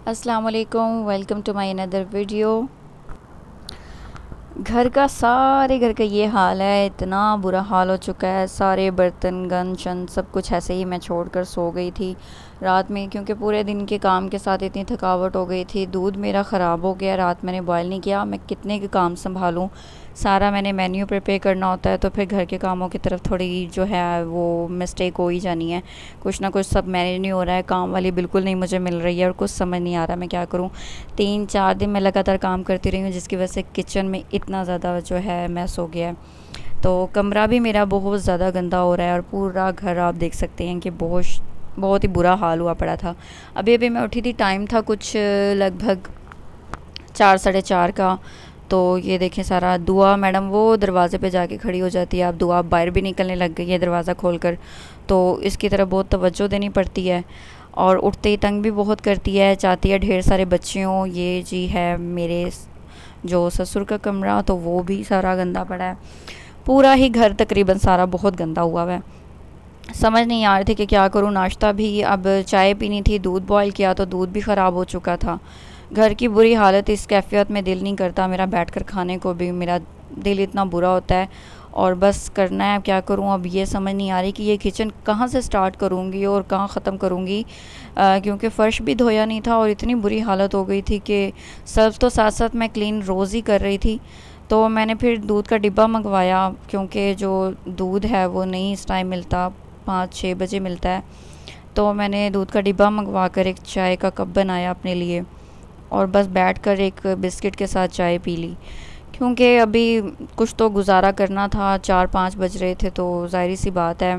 अस्सलाम वालेकुम welcome to my another video घर का सारे घर का ये हाल है, इतना बुरा हाल हो चुका है। सारे बर्तन, गन शन सब कुछ ऐसे ही मैं छोड़कर सो गई थी रात में, क्योंकि पूरे दिन के काम के साथ इतनी थकावट हो गई थी। दूध मेरा ख़राब हो गया, रात मैंने बॉयल नहीं किया। मैं कितने के काम संभालूं? सारा मैंने मेन्यू प्रिपेयर करना होता है तो फिर घर के कामों की तरफ़ थोड़ी जो है वो मिस्टेक हो ही जानी है। कुछ ना कुछ सब मैनेज नहीं हो रहा है, काम वाली बिल्कुल नहीं मुझे मिल रही है और कुछ समझ नहीं आ रहा मैं क्या करूँ। तीन चार दिन मैं लगातार काम करती रही हूँ, जिसकी वजह से किचन में इतना ज़्यादा जो है मैस हो गया है। तो कमरा भी मेरा बहुत ज़्यादा गंदा हो रहा है और पूरा घर आप देख सकते हैं कि बहुत बहुत ही बुरा हाल हुआ पड़ा था। अभी अभी मैं उठी थी टाइम था कुछ लगभग चार साढ़े चार का। तो ये देखें सारा दुआ, मैडम, वो दरवाज़े पे जाके खड़ी हो जाती है। अब दुआ बाहर भी निकलने लग गई है दरवाज़ा खोलकर। तो इसकी तरफ़ बहुत तवज्जो देनी पड़ती है और उठते ही तंग भी बहुत करती है, चाहती है ढेर सारे बच्चे हों ये जी है मेरे जो ससुर का कमरा तो वो भी सारा गंदा पड़ा है। पूरा ही घर तकरीबन सारा बहुत गंदा हुआ है। समझ नहीं आ रही थी कि क्या करूँ, नाश्ता भी, अब चाय पीनी थी, दूध बॉयल किया तो दूध भी ख़राब हो चुका था। घर की बुरी हालत इस कैफियत में दिल नहीं करता। मेरा बैठकर खाने को भी, मेरा दिल इतना बुरा होता है और बस करना है, क्या करूँ? अब ये समझ नहीं आ रही कि ये किचन कहाँ से स्टार्ट करूँगी और कहाँ ख़त्म करूँगी। क्योंकि फ़र्श भी धोया नहीं था और इतनी बुरी हालत हो गई थी कि सर्व तो साथ साथ मैं क्लीन रोज़ ही कर रही थी। तो मैंने फिर दूध का डिब्बा मंगवाया, क्योंकि जो दूध है वो नहीं इस टाइम मिलता। पाँच छः बजे मिलता है। तो मैंने दूध का डिब्बा मंगवा कर एक चाय का कप बनाया अपने लिए। और बस बैठकर एक बिस्किट के साथ चाय पी ली। क्योंकि अभी कुछ तो गुजारा करना था, चार पाँच बज रहे थे तो ज़ाहिर सी बात है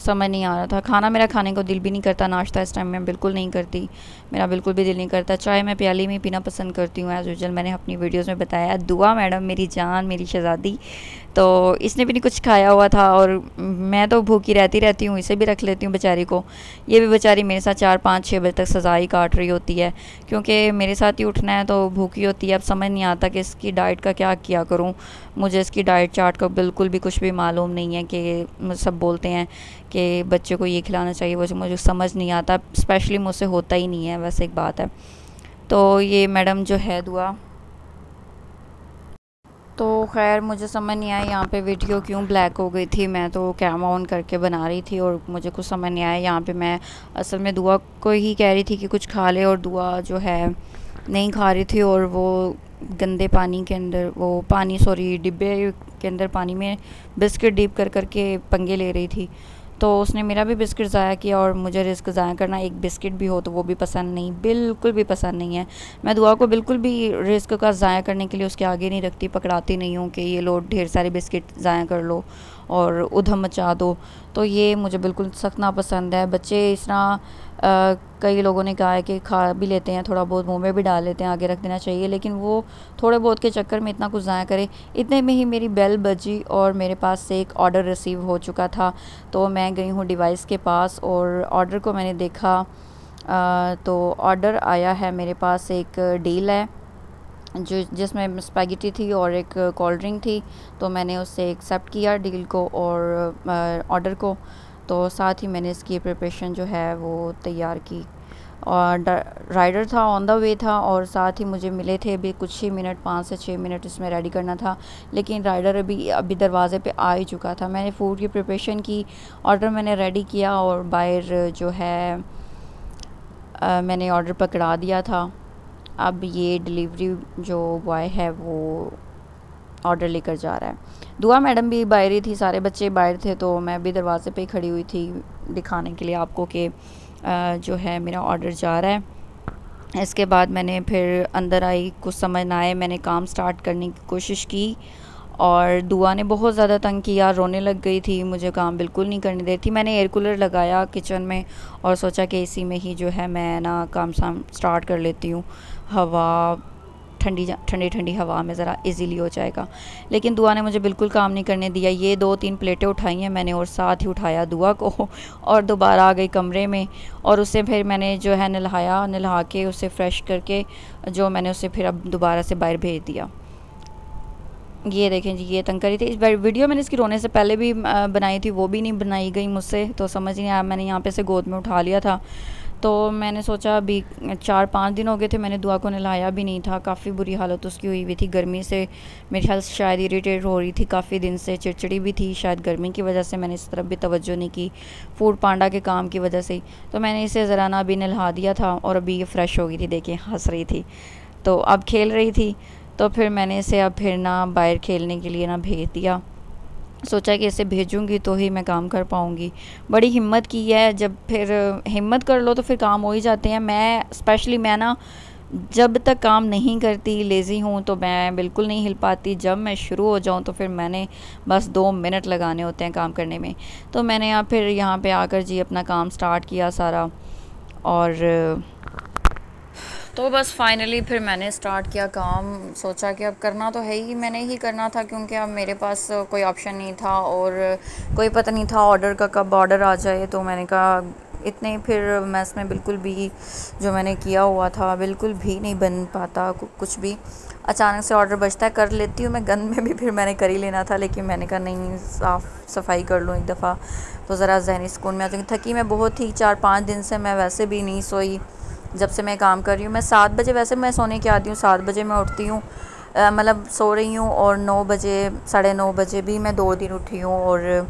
समझ नहीं आ रहा था। खाना मेरा खाने को दिल भी नहीं करता, नाश्ता इस टाइम में बिल्कुल नहीं करती। मेरा बिल्कुल भी दिल नहीं करता। चाय मैं प्याली में पीना पसंद करती हूँ एज़ यूजल मैंने अपनी वीडियोस में बताया। दुआ मैडम, मेरी जान, मेरी शहज़ादी। तो इसने भी नहीं कुछ खाया हुआ था और मैं तो भूखी रहती रहती हूँ, इसे भी रख लेती हूँ बेचारी को। ये भी बेचारी मेरे साथ चार, पाँच छः बजे तक सजा ही काट रही होती है, क्योंकि मेरे साथ ही उठना है तो भूखी होती है। अब समझ नहीं आता कि इसकी डाइट का क्या किया करूँ। मुझे इसकी डाइट चार्ट का बिल्कुल भी कुछ भी मालूम नहीं है कि सब बोलते हैं कि बच्चे को ये खिलाना चाहिए वो मुझे समझ नहीं आता। स्पेशली मुझसे होता ही नहीं है, वैसे एक बात है। तो ये मैडम जो है दुआ तो खैर, मुझे समझ नहीं आया यहाँ पे वीडियो क्यों ब्लैक हो गई थी। मैं तो कैमरा ऑन करके बना रही थी और मुझे कुछ समझ नहीं आया यहाँ पे मैं असल में दुआ को ही कह रही थी कि कुछ खा ले और दुआ जो है नहीं खा रही थी और वो गंदे पानी के अंदर, वो पानी सॉरी डिब्बे के अंदर पानी में बिस्किट डीप कर करके पंगे ले रही थी। तो उसने मेरा भी बिस्किट ज़ाया किया और मुझे रिस्क ज़ाया करना, एक बिस्किट भी हो तो वो भी पसंद नहीं, बिल्कुल भी पसंद नहीं है। मैं दुआ को बिल्कुल भी रिस्क का ज़ाया करने के लिए उसके आगे नहीं रखती, पकड़ाती नहीं हूँ कि ये लो, ढेर सारे बिस्किट ज़ाया कर लो। और उधम मचा दो। तो ये मुझे बिल्कुल सख्त ना पसंद है। बच्चे इस तरह कई लोगों ने कहा है कि खा भी लेते हैं थोड़ा बहुत मुँह में भी डाल लेते हैं आगे रख देना चाहिए लेकिन वो थोड़े बहुत के चक्कर में इतना कुछ ज़ाया करे। इतने में ही मेरी बेल बजी और मेरे पास से एक ऑर्डर रिसीव हो चुका था। तो मैं गई हूँ डिवाइस के पास और ऑर्डर को मैंने देखा। आ, तो ऑर्डर आया है मेरे पास एक डील है। जो जिसमें स्पैगेटी थी और एक कोल्ड ड्रिंक थी तो मैंने उससे एक्सेप्ट किया डील को और ऑर्डर को। तो साथ ही मैंने इसकी प्रिपरेशन जो है वो तैयार की। और राइडर था ऑन द वे था और साथ ही मुझे मिले थे अभी कुछ ही मिनट पाँच से छः मिनट इसमें रेडी करना था। लेकिन राइडर अभी अभी दरवाज़े पे आ ही चुका था। मैंने फ़ूड की प्रिपरेशन की ऑर्डर मैंने रेडी किया और बाहर जो है आ, मैंने ऑर्डर पकड़ा दिया था। अब ये डिलीवरी जो बॉय है वो ऑर्डर लेकर जा रहा है। दुआ मैडम भी बाहर ही थी, सारे बच्चे बाहर थे तो मैं भी दरवाज़े पे खड़ी हुई थी दिखाने के लिए आपको कि जो है मेरा ऑर्डर जा रहा है। इसके बाद मैंने फिर अंदर आई, कुछ समझ ना आए, मैंने काम स्टार्ट करने की कोशिश की और दुआ ने बहुत ज़्यादा तंग किया, रोने लग गई थी, मुझे काम बिल्कुल नहीं करने देती। मैंने एयर कूलर लगाया किचन में और सोचा कि इसी में ही जो है मैं ना काम शाम स्टार्ट कर लेती हूँ। हवा, ठंडी ठंडी ठंडी हवा में ज़रा इजीली हो जाएगा। लेकिन दुआ ने मुझे बिल्कुल काम नहीं करने दिया। ये दो तीन प्लेटें उठाई हैं मैंने और साथ ही उठाया दुआ को और दोबारा आ गई कमरे में और उसे फिर मैंने जो है नहाया नहा के उसे फ्रेश करके जो मैंने उसे फिर अब दोबारा से बाहर भेज दिया। ये देखें जी, ये तंग करी थी। इस वीडियो मैंने इसकी रोने से पहले भी बनाई थी, वो भी नहीं बनाई गई मुझसे तो समझ नहीं आया, मैंने यहाँ पे से गोद में उठा लिया था। तो मैंने सोचा अभी चार पाँच दिन हो गए थे, मैंने दुआ को नहलाया भी नहीं था, काफ़ी बुरी हालत उसकी हुई हुई थी, गर्मी से मेरी हेल्थ शायद इरीटेट हो रही थी, काफ़ी दिन से चिड़चिड़ी भी थी, शायद गर्मी की वजह से मैंने इस तरफ़ भी तवज्जो नहीं की फ़ूड पांडा के काम की वजह से तो मैंने इसे ज़रा ना अभी नहला दिया था, और अभी ये फ़्रेश हो गई थी, देखिए, हंस रही थी। तो अब खेल रही थी तो फिर मैंने इसे अब फिर ना बाहर खेलने के लिए ना भेज दिया। सोचा कि इसे भेजूँगी तो ही मैं काम कर पाऊँगी। बड़ी हिम्मत की है, जब फिर हिम्मत कर लो तो फिर काम हो ही जाते हैं। मैं स्पेशली मैं ना, जब तक काम नहीं करती लेज़ी हूँ तो मैं बिल्कुल नहीं हिल पाती। जब मैं शुरू हो जाऊँ तो फिर मैंने बस दो मिनट लगाने होते हैं काम करने में। तो मैंने यहाँ फिर यहाँ पे आकर जी अपना काम स्टार्ट किया सारा। और तो बस फाइनली फिर मैंने स्टार्ट किया काम, सोचा कि अब करना तो है ही, मैंने ही करना था क्योंकि अब मेरे पास कोई ऑप्शन नहीं था और कोई पता नहीं था ऑर्डर का कब ऑर्डर आ जाए तो मैंने कहा इतने फिर मैं इसमें बिल्कुल भी जो मैंने किया हुआ था, बिल्कुल भी नहीं बन पाता कुछ भी। अचानक से ऑर्डर बचता है, कर लेती हूँ मैं गंद में भी फिर मैंने कर ही लेना था, लेकिन मैंने कहा नहीं, साफ़ सफ़ाई कर लूँ एक दफ़ा। तो ज़रा जहनी सुकून में आ जाऊँगी थकी मैं बहुत ही चार पाँच दिन से मैं वैसे भी नहीं सोई। जब से मैं काम कर रही हूँ। मैं सात बजे, वैसे मैं सोने की आती हूँ, सात बजे मैं उठती हूँ। मतलब सो रही हूँ और नौ बजे, साढ़े नौ बजे भी मैं दो दिन उठी हूँ और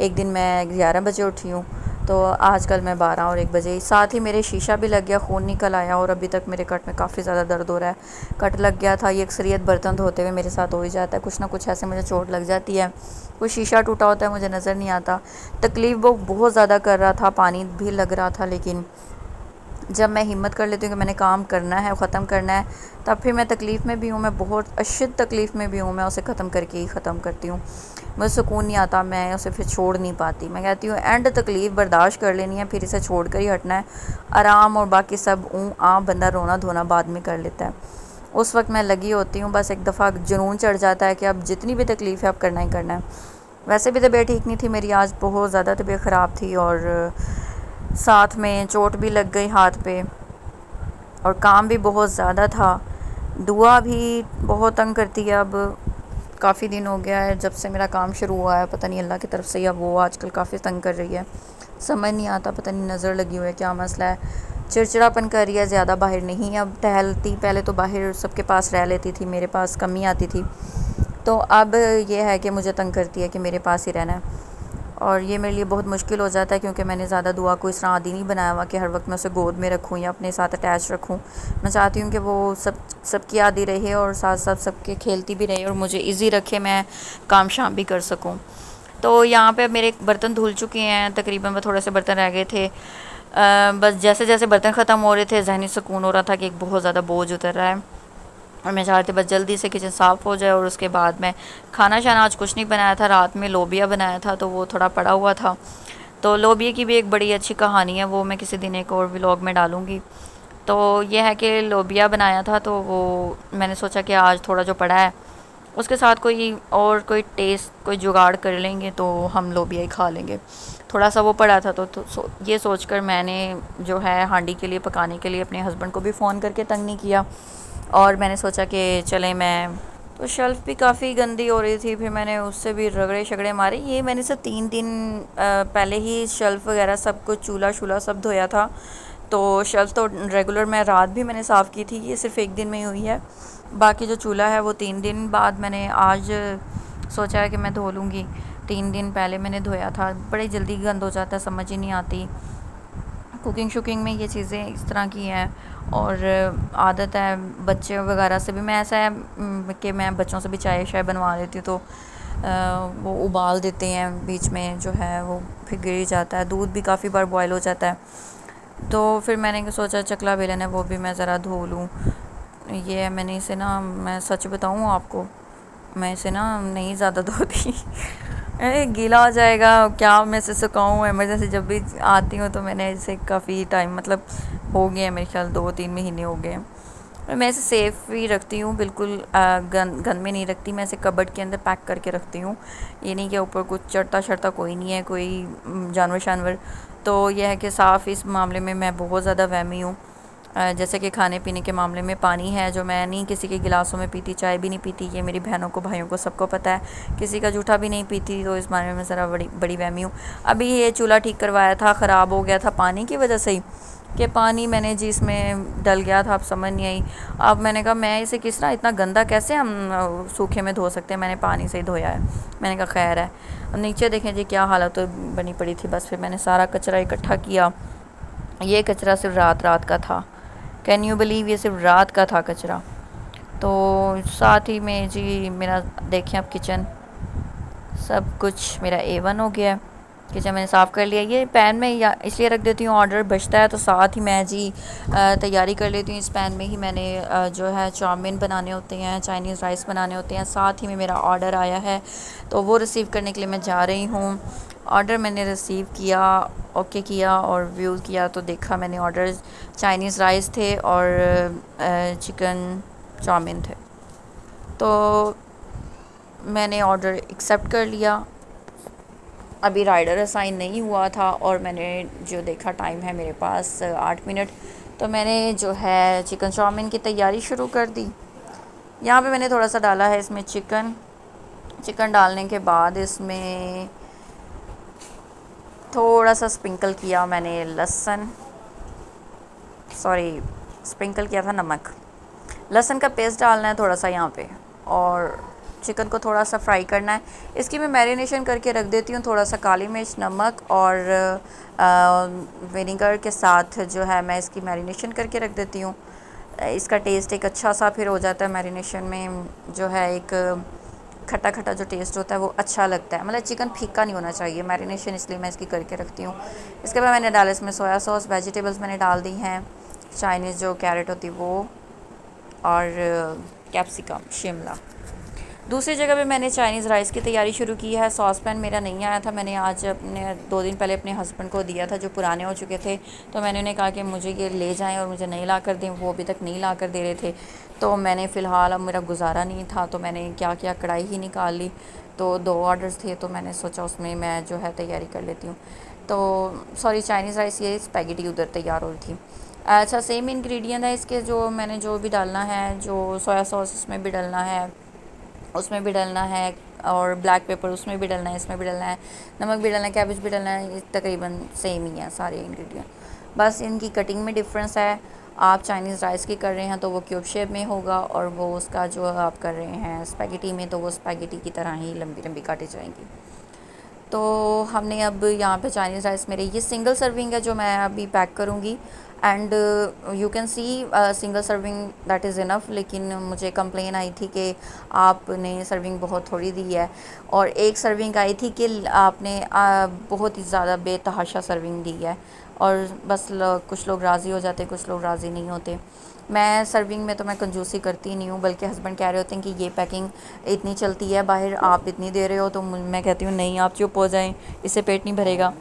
एक दिन मैं ग्यारह बजे उठी हूँ। तो आजकल मैं बारह और एक बजे साथ ही मेरे शीशा भी लग गया, खून निकल आया और अभी तक मेरे कट में काफ़ी ज़्यादा दर्द हो रहा है। कट लग गया था, ये अक्सरियत बर्तन धोते हुए मेरे साथ हो ही जाता है। कुछ ना कुछ ऐसे मुझे चोट लग जाती है। कोई शीशा टूटा होता है, मुझे नज़र नहीं आता। तकलीफ़ वो बहुत ज़्यादा कर रहा था, पानी भी लग रहा था, लेकिन जब मैं हिम्मत कर लेती हूँ कि मैंने काम करना है ख़त्म करना है, तब फिर मैं तकलीफ़ में भी हूँ, मैं बहुत अशद तकलीफ़ में भी हूँ, मैं उसे ख़त्म करके ही ख़त्म करती हूँ। मुझे सुकून नहीं आता, मैं उसे फिर छोड़ नहीं पाती। मैं कहती हूँ, एंड तकलीफ़ बर्दाश्त कर लेनी है, फिर इसे छोड़ कर ही हटना है। आराम और बाकी सब ऊँ आ, बंदा रोना धोना बाद में कर लेता है। उस वक्त मैं लगी होती हूँ, बस एक दफ़ा जुनून चढ़ जाता है कि अब जितनी भी तकलीफ़ है, अब करना ही करना है। वैसे भी तबीयत ठीक नहीं थी मेरी, आज बहुत ज़्यादा तबीयत ख़राब थी और साथ में चोट भी लग गई हाथ पे और काम भी बहुत ज़्यादा था। दुआ भी बहुत तंग करती है अब। काफ़ी दिन हो गया है जब से मेरा काम शुरू हुआ है। पता नहीं अल्लाह की तरफ़ से या वो आजकल काफ़ी तंग कर रही है। समझ नहीं आता, पता नहीं नज़र लगी हुई है, क्या मसला है। चिड़चिड़ापन कर रही है, ज़्यादा बाहर नहीं अब टहलती, पहले तो बाहर सबके पास रह लेती थी, मेरे पास कमी आती थी। तो अब ये है कि मुझे तंग करती है कि मेरे पास ही रहना है। और ये मेरे लिए बहुत मुश्किल हो जाता है क्योंकि मैंने ज़्यादा दुआ को इस तरह आदि नहीं बनाया हुआ कि हर वक्त मैं उसे गोद में रखूँ या अपने साथ अटैच रखूँ। मैं चाहती हूँ कि वो सब सबकी आदि रहे और साथ साथ सबके खेलती भी रहे और मुझे ईजी रखे मैं काम शाम भी कर सकूँ। तो यहाँ पे मेरे बर्तन धुल चुके हैं तकरीबन थोड़े से बर्तन रह गए थे। आ, बस जैसे जैसे बर्तन ख़त्म हो रहे थे जहनी सुकून हो रहा था कि एक बहुत ज़्यादा बोझ उतर रहा है। और मैं चाहती बस जल्दी से किचन साफ़ हो जाए और उसके बाद मैं खाना शाना आज कुछ नहीं बनाया था रात में लोबिया बनाया था तो वो थोड़ा पड़ा हुआ था। तो लोबिया की भी एक बड़ी अच्छी कहानी है वो मैं किसी दिन एक और व्लॉग में डालूँगी। तो ये है कि लोबिया बनाया था तो वो मैंने सोचा कि आज थोड़ा जो पड़ा है उसके साथ कोई और कोई टेस्ट कोई जुगाड़ कर लेंगे तो हम लोबिया ही खा लेंगे। थोड़ा सा वो पड़ा था तो, तो सो, ये सोचकर मैंने जो है हांडी के लिए पकाने के लिए अपने हस्बैंड को भी फ़ोन करके तंग नहीं किया। और मैंने सोचा कि चले मैं तो शेल्फ़ भी काफ़ी गंदी हो रही थी, फिर मैंने उससे भी रगड़े शगड़े मारे। ये मैंने से तीन दिन पहले ही शेल्फ़ वगैरह सब कुछ, चूल्हा शूल्हा सब धोया था। तो शेल्फ़ तो रेगुलर मैं रात भी मैंने साफ़ की थी, ये सिर्फ़ एक दिन में ही हुई है। बाकी जो चूल्हा है वो तीन दिन बाद मैंने आज सोचा है कि मैं धो लूँगी। तीन दिन पहले मैंने धोया था, बड़ी जल्दी गंद हो जाता है, समझ ही नहीं आती। कुकिंग शुकिंग में ये चीज़ें इस तरह की हैं और आदत है बच्चे वगैरह से भी। मैं ऐसा है कि मैं बच्चों से भी चाय शाय बनवा लेती हूँ तो वो उबाल देते हैं बीच में जो है, वो फिर गिर जाता है। दूध भी काफ़ी बार बॉयल हो जाता है। तो फिर मैंने सोचा, चकला बेलन है वो भी मैं ज़रा धो लूँ। ये मैंने इसे ना, मैं सच बताऊँ आपको, मैं इसे ना नहीं ज़्यादा धोती। गीला हो जाएगा, क्या मैं इसे सुखाऊँ? एमरजेंसी जब भी आती हूँ तो मैंने इसे काफ़ी टाइम मतलब हो गए मेरे ख्याल दो तीन महीने हो गए मैं इसे सेफ़ ही रखती हूँ, बिल्कुल गन गन में नहीं रखती, मैं इसे कबड के अंदर पैक करके रखती हूँ। ये नहीं कि ऊपर कुछ चढ़ता चढ़ता कोई नहीं है, कोई जानवर शानवर तो यह है कि साफ़ इस मामले में मैं बहुत ज़्यादा वहमी हूँ। जैसे कि खाने पीने के मामले में पानी है, जो मैं नहीं किसी के गिलासों में पीती, चाय भी नहीं पीती, ये मेरी बहनों को, भाइयों को सबको पता है। किसी का जूठा भी नहीं पीती तो इस मामले में ज़रा बड़ी बड़ी वहमी हूँ। अभी ये चूल्हा ठीक करवाया था, ख़राब हो गया था पानी की वजह से ही, कि पानी मैंने जी इसमें डल गया था, अब समझ नहीं आई। अब मैंने कहा, मैं इसे किस तरह, इतना गंदा कैसे हम सूखे में धो सकते हैं? मैंने पानी से ही धोया है। मैंने कहा, खैर है। अब नीचे देखें जी, क्या हालत तो बनी पड़ी थी। बस फिर मैंने सारा कचरा इकट्ठा किया। ये कचरा सिर्फ़ रात रात का था। कैन यू बिलीव ये सिर्फ़ रात का था कचरा? तो साथ ही में जी मेरा, देखें आप किचन सब कुछ मेरा ए वन हो गया किचन मैंने साफ़ कर लिया, ये पैन में या इसलिए रख देती हूँ, ऑर्डर बचता है तो साथ ही मैं जी तैयारी कर लेती हूँ। इस पैन में ही मैंने जो है चाउमीन बनाने होते हैं, चाइनीज़ राइस बनाने होते हैं, साथ ही में मेरा ऑर्डर आया है। तो वो रिसीव करने के लिए मैं जा रही हूँ। ऑर्डर मैंने रिसीव किया, ओके किया और व्यू किया तो देखा मैंने ऑर्डर चाइनीज़ राइस थे और चिकन चाउमीन थे। तो मैंने ऑर्डर एक्सेप्ट कर लिया। अभी राइडर असाइन नहीं हुआ था और मैंने जो देखा टाइम है मेरे पास आठ मिनट तो मैंने जो है चिकन चाउमीन की तैयारी शुरू कर दी। यहाँ पे मैंने थोड़ा सा डाला है इसमें चिकन चिकन डालने के बाद इसमें थोड़ा सा स्प्रिंकल किया मैंने लहसन। सॉरी स्प्रिंकल किया था नमक। लहसन का पेस्ट डालना है थोड़ा सा यहाँ पे और चिकन को थोड़ा सा फ्राई करना है। इसकी मैं मैरिनेशन करके रख देती हूँ, थोड़ा सा काली मिर्च, नमक और विनीगर के साथ जो है मैं इसकी मैरिनेशन करके रख देती हूँ। इसका टेस्ट एक अच्छा सा फिर हो जाता है मैरिनेशन में, जो है एक खट्टा खट्टा जो टेस्ट होता है वो अच्छा लगता है। मतलब चिकन फीका नहीं होना चाहिए, मैरिनेशन इसलिए मैं इसकी करके रखती हूँ। इसके बाद मैंने डाला इसमें सोया सॉस, वेजिटेबल्स मैंने डाल दी हैं, चाइनीज़ जो कैरेट होती वो और कैप्सिकम, शिमला। दूसरी जगह पे मैंने चाइनीज़ राइस की तैयारी शुरू की है। सॉस पैन मेरा नहीं आया था। मैंने आज अपने, दो दिन पहले अपने हस्बैंड को दिया था, जो पुराने हो चुके थे। तो मैंने उन्हें कहा कि मुझे ये ले जाएँ और मुझे नहीं ला कर दें। वो अभी तक नहीं ला कर दे रहे थे। तो मैंने फ़िलहाल, अब मेरा गुजारा नहीं था तो मैंने क्या क्या कढ़ाई ही निकाल ली। तो दो ऑर्डर्स थे तो मैंने सोचा उसमें मैं जो है तैयारी कर लेती हूँ। तो सॉरी चाइनीज़ राइस ये स्पैगेटी उधर तैयार हो रही थी। अच्छा सेम इंग्रेडिएंट है इसके जो मैंने जो भी डालना है, जो सोया सॉस इसमें भी डालना है। उसमें भी डलना है और ब्लैक पेपर उसमें भी डलना है, इसमें भी डलना है, नमक भी डलना है कैबेज भी डलना है तकरीबन सेम ही है सारे इंग्रेडिएंट बस इनकी कटिंग में डिफरेंस है। आप चाइनीज़ राइस की कर रहे हैं तो वो क्यूब शेप में होगा और वो उसका जो आप कर रहे हैं स्पैगेटी में तो वो स्पैगेटी की तरह ही लंबी लंबी काटी जाएँगी. तो हमने अब यहाँ पे चाइनीज़ राइस मेरे, ये सिंगल सर्विंग है जो मैं अभी पैक करूँगी। And you can see single serving that is enough लेकिन मुझे कंप्लेन आई थी कि आपने सर्विंग बहुत थोड़ी दी है। और एक सर्विंग आई थी कि आपने uh, बहुत ही ज़्यादा बेतहाशा सर्विंग दी है। और बस लो, कुछ लोग राज़ी हो जाते कुछ लोग राज़ी नहीं होते। मैं सर्विंग में तो मैं कंजूसी करती नहीं हूँ बल्कि हस्बैंड कह रहे होते हैं कि ये पैकिंग इतनी चलती है बाहर आप इतनी दे रहे हो तो मैं कहती हूँ नहीं आप चुप हो जाएँ इससे पेट नहीं भरेगा।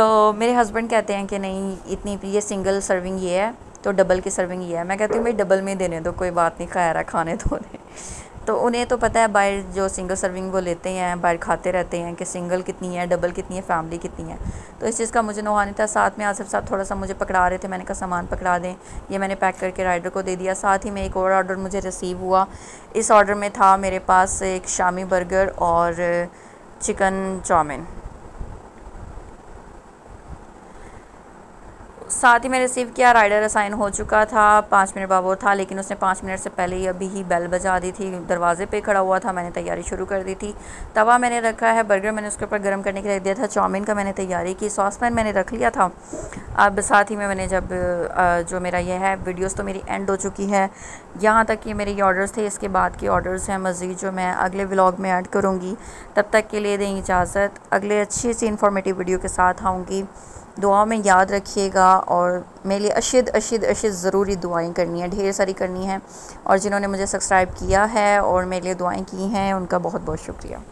तो मेरे हस्बैंड कहते हैं कि नहीं, इतनी ये सिंगल सर्विंग ये है तो डबल की सर्विंग ये है। मैं कहती हूँ, भाई डबल में देने दो, कोई बात नहीं, खाया रहा, खाने दो तो उन्हें तो पता है, बाहर जो सिंगल सर्विंग वो लेते हैं, बाहर खाते रहते हैं कि सिंगल कितनी है डबल कितनी है फैमिली कितनी है। तो इस चीज़ का मुझे नुहा नहीं था। साथ में आसिफ साहब थोड़ा सा मुझे पकड़ा रहे थे, मैंने कहा, सामान पकड़ा दें। ये मैंने पैक करके राइडर को दे दिया। साथ ही में एक और ऑर्डर मुझे रिसीव हुआ। इस ऑर्डर में था मेरे पास एक शामी बर्गर और चिकन चाउमिन। साथ ही मैं रिसीव किया राइडर असाइन हो चुका था, पाँच मिनट बाद वो था, लेकिन उसने पाँच मिनट से पहले ही अभी ही बेल बजा दी थी, दरवाजे पे खड़ा हुआ था, मैंने तैयारी शुरू कर दी थी। तवा मैंने रखा है बर्गर मैंने उसके ऊपर गर्म करने के लिए दिया था, चाउमीन का मैंने तैयारी की सॉस पैन मैंने रख लिया था। अब साथ ही में मैंने जब जो मेरा यह है वीडियोज़ तो मेरी एंड हो चुकी है। यहाँ तक कि मेरे ऑर्डर्स थे, इसके बाद के ऑर्डर्स हैं, मज़ीद जो मैं अगले व्लॉग में ऐड करूँगी। तब तक के लिए दें इजाज़त, अगले अच्छी सी इन्फॉर्मेटिव वीडियो के साथ आऊँगी। दुआ में याद रखिएगा और मेरे लिए अशिद अशिद अशिद ज़रूरी दुआएँ करनी है, ढेर सारी करनी है और जिन्होंने मुझे सब्सक्राइब किया है और मेरे लिए दुआएँ की हैं, उनका बहुत बहुत शुक्रिया।